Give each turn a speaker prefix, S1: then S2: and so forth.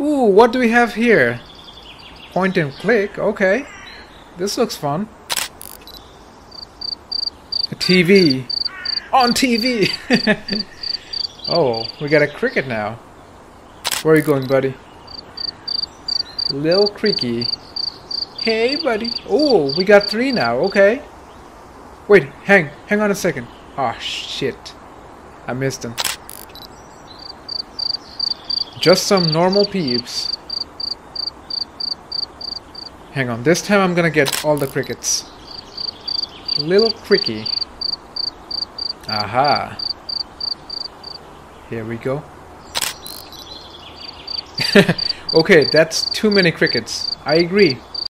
S1: Ooh, what do we have here? Point and click, okay. This looks fun. A TV. On TV! oh, we got a cricket now. Where are you going, buddy? Lil Creaky. Hey, buddy. Oh, we got three now, okay. Wait, hang, hang on a second. Oh, shit. I missed him. Just some normal peeps. Hang on, this time I'm gonna get all the crickets. Little Cricky. Aha. Here we go. okay, that's too many crickets. I agree.